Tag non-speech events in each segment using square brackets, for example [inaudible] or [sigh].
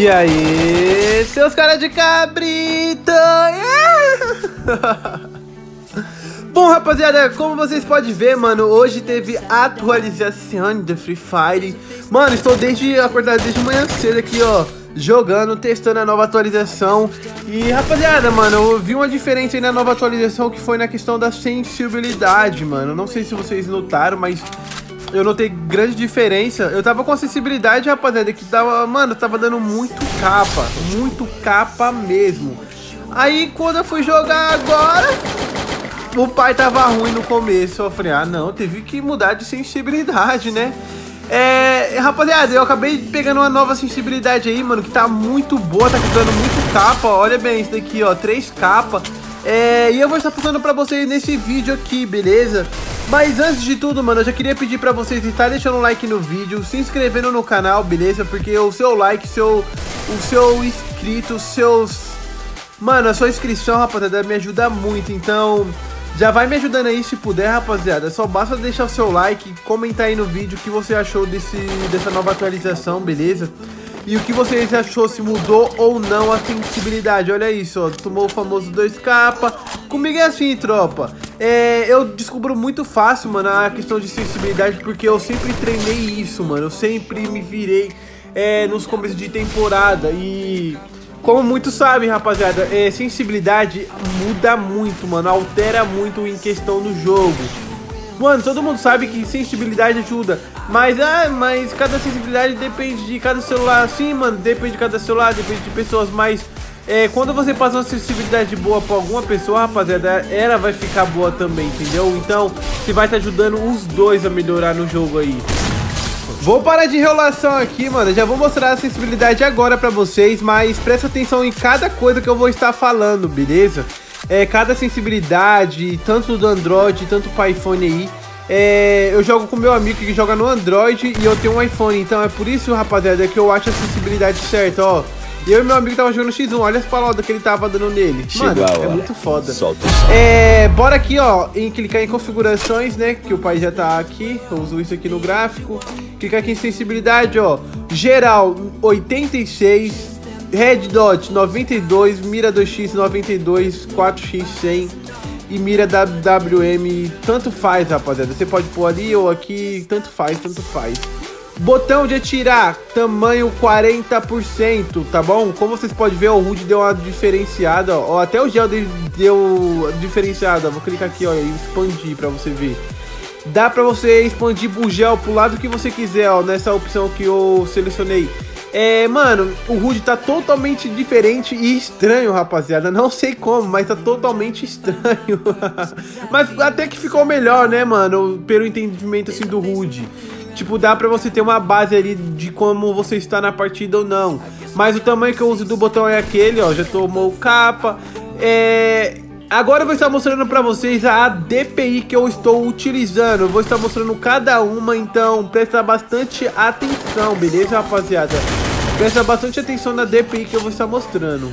E aí, seus caras de cabrito! [laughs] Bom, rapaziada, como vocês podem ver, mano, hoje teve atualização do Free Fire. Mano, estou desde acordado desde manhã cedo aqui, ó, jogando, testando a nova atualização. E, rapaziada, mano, eu vi uma diferença aí na nova atualização que foi na questão da sensibilidade, mano. Não sei se vocês notaram, mas eu notei grande diferença. Eu tava com acessibilidade, rapaziada, que tava, mano, tava dando muito capa, muito capa mesmo. Aí quando eu fui jogar agora, o pai tava ruim no começo. Eu falei, ah não, teve que mudar de sensibilidade, né? É, rapaziada, eu acabei pegando uma nova sensibilidade aí, mano, que tá muito boa, tá dando muito capa. Olha bem isso daqui, ó, três capas. É, e eu vou estar passando pra vocês nesse vídeo aqui, beleza? Mas antes de tudo, mano, eu já queria pedir pra vocês estar deixando um like no vídeo, se inscrevendo no canal, beleza? Porque o seu like, seu, o seu inscrito, seus... Mano, a sua inscrição, rapaziada, me ajuda muito, então... Já vai me ajudando aí se puder, rapaziada. Só basta deixar o seu like, comentar aí no vídeo o que você achou desse, dessa nova atualização, beleza? E o que vocês achou, se mudou ou não a sensibilidade. Olha isso, ó, tomou o famoso 2K. Comigo é assim, tropa. É, eu descubro muito fácil, mano, a questão de sensibilidade, porque eu sempre treinei isso, mano. Eu sempre me virei é, nos começos de temporada e... Como muitos sabem, rapaziada, é, sensibilidade muda muito, mano, altera muito em questão do jogo. Mano, todo mundo sabe que sensibilidade ajuda. Mas, ah, mas cada sensibilidade depende de cada celular. Sim, mano, depende de cada celular, depende de pessoas. Mas é, quando você passa uma sensibilidade boa pra alguma pessoa, rapaziada, ela vai ficar boa também, entendeu? Então, você vai estar tá ajudando os dois a melhorar no jogo aí. Vou parar de enrolação aqui, mano. Já vou mostrar a sensibilidade agora pra vocês, mas presta atenção em cada coisa que eu vou estar falando, beleza? é, cada sensibilidade, tanto do Android, tanto para iPhone aí. É, eu jogo com meu amigo que joga no Android e eu tenho um iPhone, então é por isso, rapaziada, que eu acho a sensibilidade certa, ó. Eu e meu amigo tava jogando X1, olha as palavras que ele tava dando nele. Mano, é muito foda. Solta. É, bora aqui, ó, em clicar em configurações, né, que o pai já tá aqui. Eu uso isso aqui no gráfico. Clicar aqui em sensibilidade, ó. Geral 86, Red Dot 92, mira 2x 92, 4x 100 e mira WM, tanto faz, rapaziada. Você pode pôr ali ou aqui, tanto faz, tanto faz. Botão de atirar, tamanho 40%, tá bom? Como vocês podem ver, o HUD deu uma diferenciada, ó. Até o gel deu diferenciada. Vou clicar aqui, ó, e expandir pra você ver. Dá pra você expandir o gel pro lado que você quiser, ó, nessa opção que eu selecionei. É, mano, o HUD tá totalmente diferente e estranho, rapaziada. Não sei como, mas tá totalmente estranho. [laughs] mas até que ficou melhor, né, mano? Pelo entendimento, assim, do HUD. Tipo, dá pra você ter uma base ali de como você está na partida ou não. Mas o tamanho que eu uso do botão é aquele, ó. Já tomou capa. É... Agora eu vou estar mostrando pra vocês a DPI que eu estou utilizando. Eu vou estar mostrando cada uma, então presta bastante atenção, beleza, rapaziada? Presta bastante atenção na DPI que eu vou estar mostrando.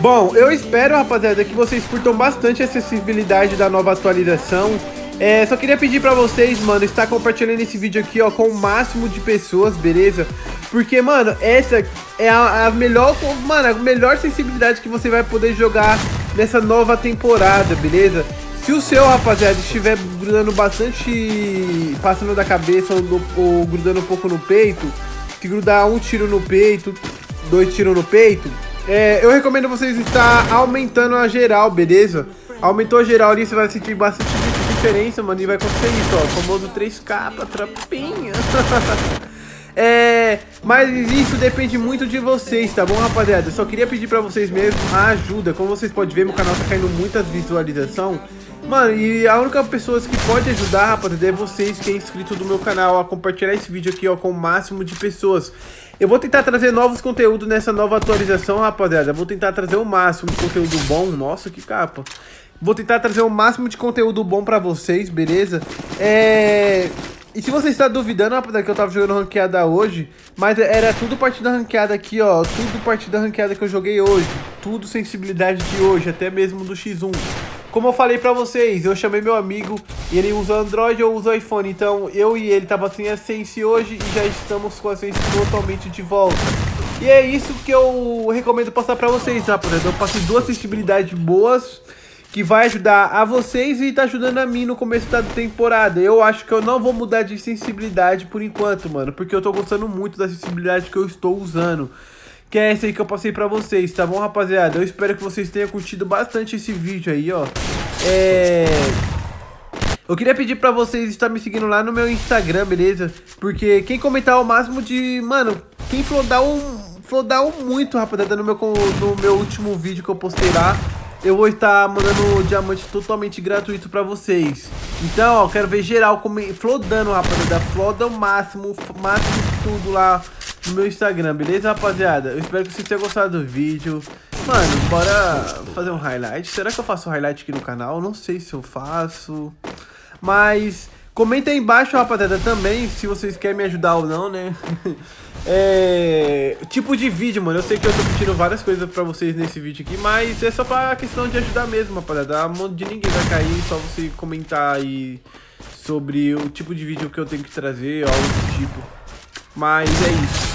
Bom, eu espero, rapaziada, que vocês curtam bastante a acessibilidade da nova atualização. É, só queria pedir pra vocês, mano, estar compartilhando esse vídeo aqui, ó, com o máximo de pessoas, beleza? Porque, mano, essa é a, a, melhor, mano, a melhor sensibilidade que você vai poder jogar nessa nova temporada, beleza? Se o seu, rapaziada, estiver grudando bastante, passando da cabeça ou, ou grudando um pouco no peito, se grudar um tiro no peito, dois tiros no peito, é, eu recomendo vocês estar aumentando a geral, beleza? Aumentou a geral ali, você vai sentir bastante diferença, mano. E vai acontecer isso, ó. Famoso 3K pra tropinha. [laughs] é. Mas isso depende muito de vocês, tá bom, rapaziada? Eu só queria pedir pra vocês mesmo a ajuda. Como vocês podem ver, meu canal tá caindo muitas visualizações. Mano, e a única pessoa que pode ajudar, rapaziada, é vocês que é inscrito do meu canal a compartilhar esse vídeo aqui, ó, com o máximo de pessoas. Eu vou tentar trazer novos conteúdos nessa nova atualização, rapaziada. Vou tentar trazer o máximo de conteúdo bom. Nossa, que capa. Vou tentar trazer o máximo de conteúdo bom pra vocês, beleza? É... E se você está duvidando, apesar que eu tava jogando ranqueada hoje, mas era tudo partida ranqueada aqui, ó, tudo partida ranqueada que eu joguei hoje, tudo sensibilidade de hoje, até mesmo do X1. Como eu falei pra vocês, eu chamei meu amigo e ele usa Android, eu uso iPhone. Então eu e ele tava sem a Sense hoje e já estamos com a Sense totalmente de volta. E é isso que eu recomendo passar pra vocês, rapaziada. Eu passei duas sensibilidades boas que vai ajudar a vocês e tá ajudando a mim no começo da temporada. Eu acho que eu não vou mudar de sensibilidade por enquanto, mano, porque eu tô gostando muito da sensibilidade que eu estou usando. Que é essa aí que eu passei pra vocês, tá bom, rapaziada? Eu espero que vocês tenham curtido bastante esse vídeo aí, ó. É... Eu queria pedir pra vocês estar me seguindo lá no meu Instagram, beleza? Porque quem comentar o máximo de... Mano, quem flodar um... Flodar um muito, rapaziada, no meu, no meu último vídeo que eu postei lá eu vou estar mandando diamante totalmente gratuito pra vocês. Então, ó, quero ver geral como, flodando, rapaziada. Floda o máximo, máximo de tudo lá no meu Instagram, beleza, rapaziada? Eu espero que vocês tenham gostado do vídeo. Mano, bora fazer um highlight. Será que eu faço highlight aqui no canal? Não sei se eu faço. Mas comenta aí embaixo, rapaziada, também, se vocês querem me ajudar ou não, né? [laughs] É... Tipo de vídeo, mano. Eu sei que eu tô pedindo várias coisas pra vocês nesse vídeo aqui, mas é só pra questão de ajudar mesmo, rapaziada. A mão de ninguém vai cair, só você comentar aí sobre o tipo de vídeo que eu tenho que trazer, algo do tipo. Mas é isso.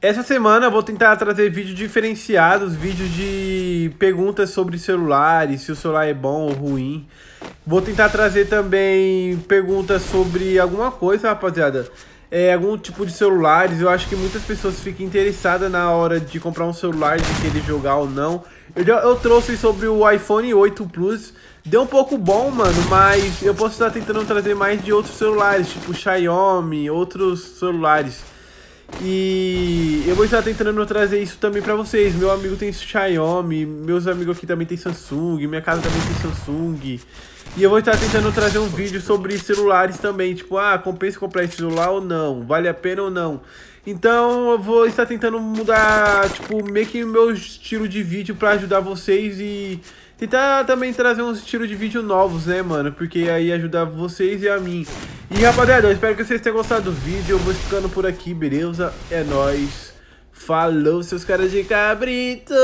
Essa semana eu vou tentar trazer vídeos diferenciados, vídeos de perguntas sobre celulares, se o celular é bom ou ruim. Vou tentar trazer também perguntas sobre alguma coisa, rapaziada é, algum tipo de celulares. Eu acho que muitas pessoas ficam interessadas na hora de comprar um celular, de querer jogar ou não. Eu, eu trouxe sobre o iPhone 8 Plus. Deu um pouco bom, mano, mas eu posso estar tentando trazer mais de outros celulares, tipo Xiaomi, outros celulares. E eu vou estar tentando trazer isso também pra vocês. Meu amigo tem Xiaomi, meus amigos aqui também tem Samsung, minha casa também tem Samsung. E eu vou estar tentando trazer um vídeo sobre celulares também, tipo, ah, compensa comprar esse celular ou não, vale a pena ou não. Então eu vou estar tentando mudar, tipo, meio que o meu estilo de vídeo pra ajudar vocês e tentar também trazer uns estilos de vídeo novos, né, mano? Porque aí ajuda vocês e a mim. E rapaziada, eu espero que vocês tenham gostado do vídeo. Eu vou ficando por aqui, beleza? É nóis. Falou, seus caras de cabrito!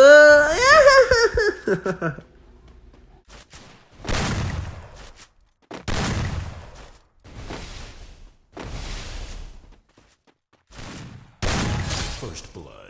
Blood. [laughs]